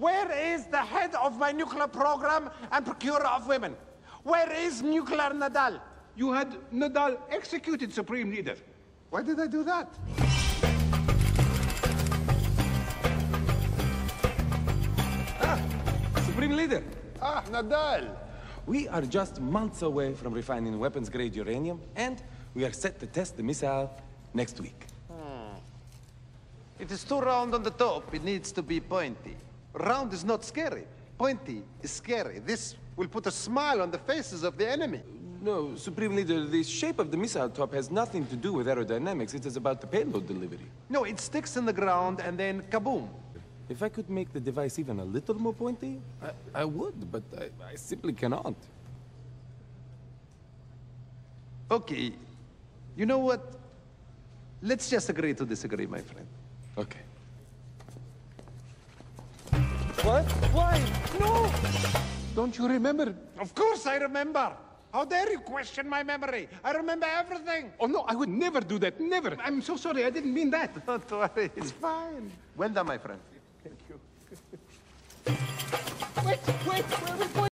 Where is the head of my nuclear program and procurer of women? Where is nuclear Nadal? You had Nadal executed, Supreme Leader. Why did I do that? Ah, Supreme Leader, Ah, Nadal. we are just months away from refining weapons-grade uranium, and we are set to test the missile next week. It is too round on the top. It needs to be pointy. Round is not scary. Pointy is scary. This will put a smile on the faces of the enemy. No, Supreme Leader, the shape of the missile top has nothing to do with aerodynamics. It is about the payload delivery. No, it sticks in the ground and then kaboom. If I could make the device even a little more pointy, I, I would, but I, I simply cannot. Okay. You know what? Let's just agree to disagree, my friend. Okay. What? Why? No! Don't you remember? Of course I remember. How dare you question my memory? I remember everything. Oh, no, I would never do that. Never. I'm so sorry. I didn't mean that. Don't worry, it's fine. Well done, my friend. Thank wait,